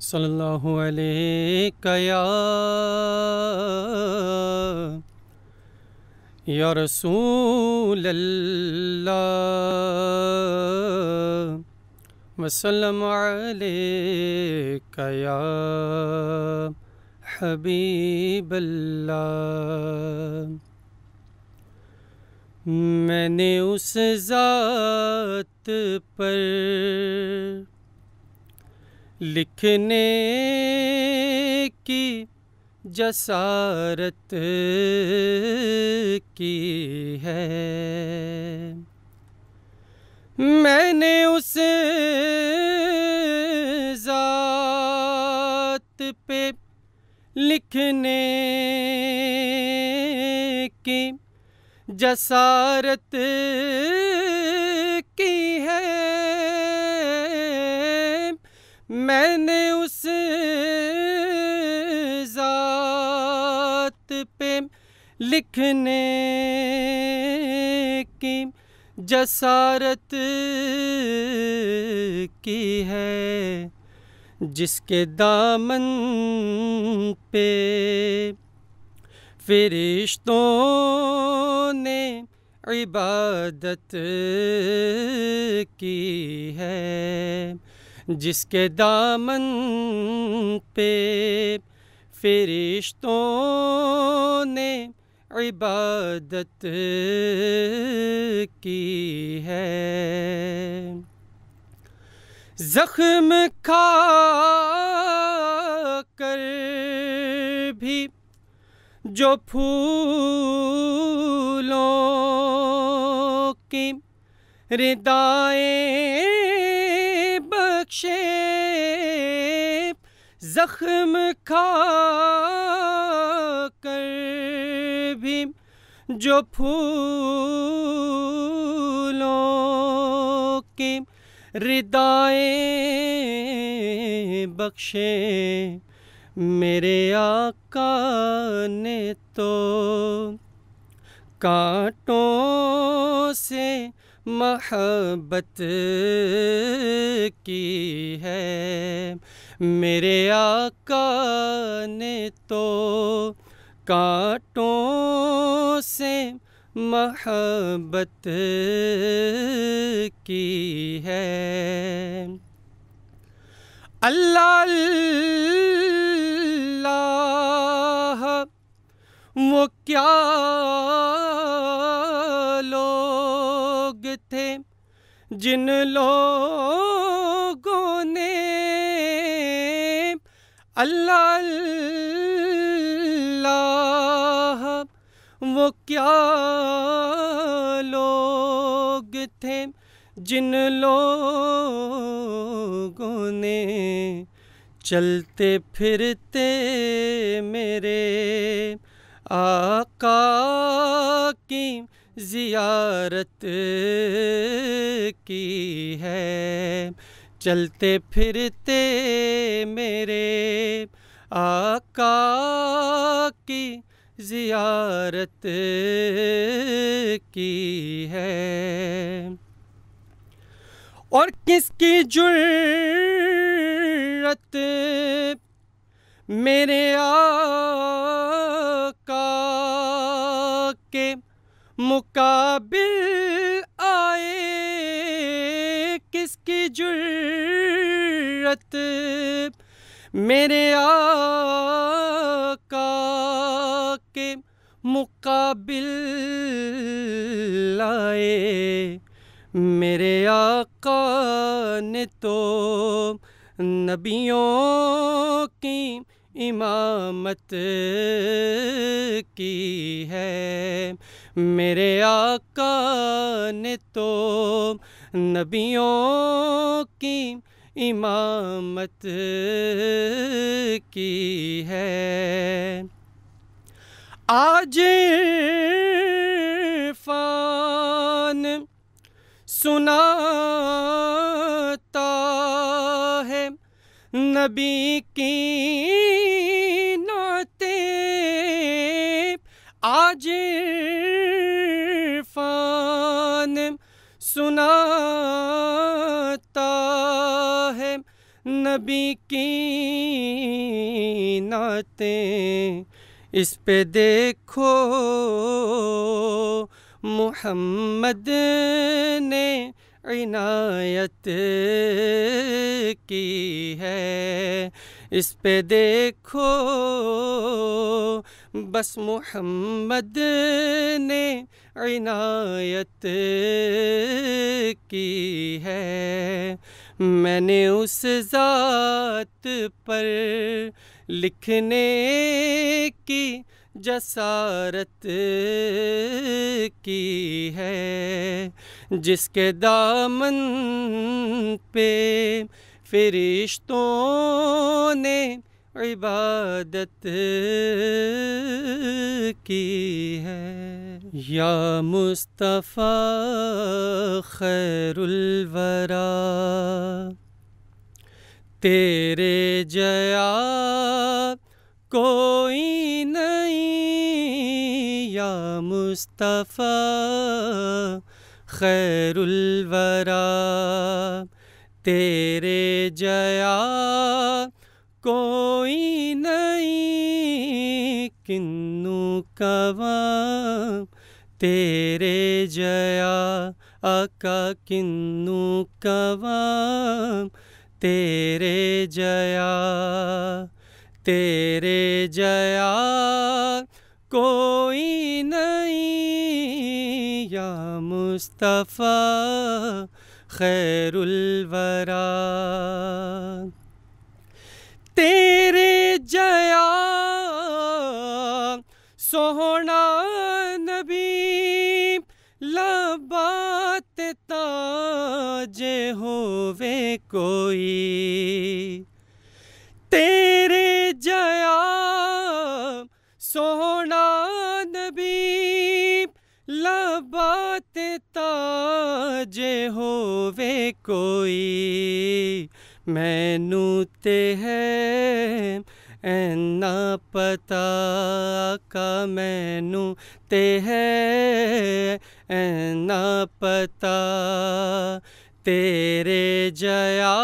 सल्लल्लाहु अलैहि या या रसूल अल्लाह वसल्लम अलैका या हबीब मैंने उस ज़ात पर लिखने की जसारत की है। मैंने उस ज़ात पे लिखने की जसारत मैंने उस ज़ात पे लिखने की जसारत की है, जिसके दामन पे फरिश्तों ने इबादत की है। जिसके दामन पे फरिश्तों ने इबादत की है। जख्म खा कर भी जो फूलों की रिदाएँ बख्शे जख्म खा कर भी जो फूलों की रिदाएँ बख्शे मेरे आका ने तो कांटों से मोहब्बत की है। मेरे आका ने तो कांटों से मोहब्बत की है। अल्लाह अल्लाह वो क्या थे, जिन लोगों ने अल्लाह अल्लाह वो क्या लोग थे, जिन लोगों ने चलते फिरते मेरे आका की जियारत की है। चलते फिरते मेरे आका की जियारत की है। और किसकी जुर्रत मेरे आका के मुकाबिल आए, किसकी जुर्रत? मेरे आका के मुकाबिल आए, मेरे आका ने तो नबियों की इमामत की है। मेरे आका ने तो नबियों की इमामत की है। आज फान सुनाता है नबी की फान सुनाता है नबी की नातें। इस पे देखो मोहम्मद ने इनायत की है। इस पे देखो बस मोहम्मद ने इनायत की है। मैंने उस ज़ात पर लिखने की जसारत की है, जिसके दामन पे फिरिश्तों ने इबादत की है। या मुस्तफ़ा खैरुलवरा तेरे जया कोई नहीं, या मुस्तफ़ा खैरुलवरा तेरे जया कोई नहीं, किन्नु कवा तेरे जया अका किन्नु कवा तेरे जया तेरे जया कोई नहीं, या मुस्तफ़ा खैरुलवरा होवे कोई। तेरे जया सोहना नबी, लबात ताजे होवे कोई। मैनू ते है ऐना पता का मैनू ते है ऐना पता तेरे जया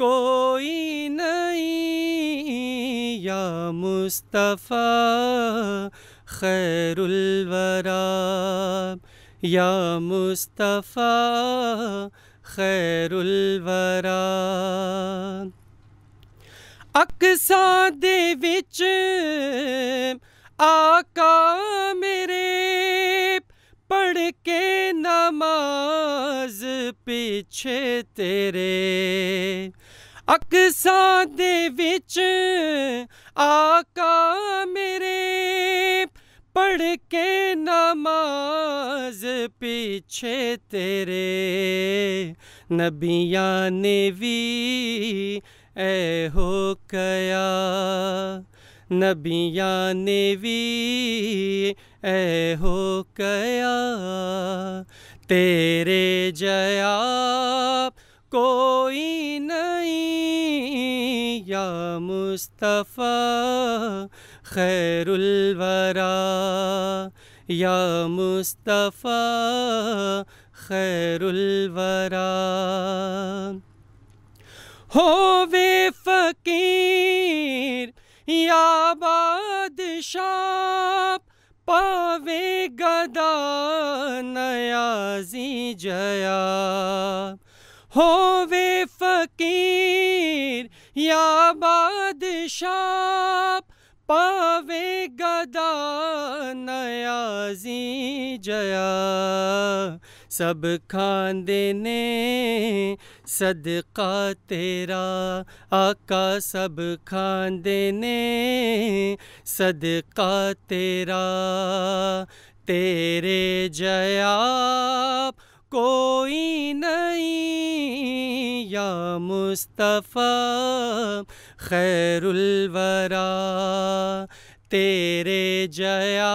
कोई नहीं, या मुस्तफ़ा खैरुलवरा या मुस्तफ़ा खैरुलवरा अकसा दे विच आका मेरे पढ़ के नमाज़ पीछे तेरे। अकसा दे आका मेरे, पढ़ के नमाज़ पीछे तेरे। नबिया ने भी ए हो कया नबिया ने भी ए हो कया। तेरे जया कोई नहीं, या मुस्तफ़ा खैरुलवरा या मुस्तफ़ा खैरुलवरा हो वे फकीर या बादशाह पावे गदा नयाजी जया होवे फकीर, या बादशाह पावे गदा नयाजी जया सब खांदे ने सदका तेरा, आका सब खांदे ने सदका तेरा, तेरे जया कोई नहीं। या मुस्तफ़ा खैरुलवरा तेरे जया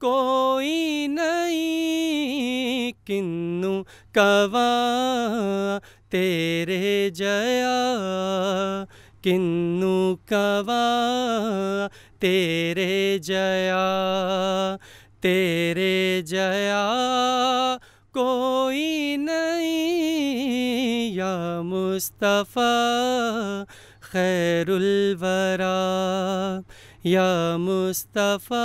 कोई किन्नू कवा, तेरे जया। किन्नु कवा, तेरे जया। तेरे जया कोई नहीं, या मुस्तफ़ा खैरुल वरा। या मुस्तफ़ा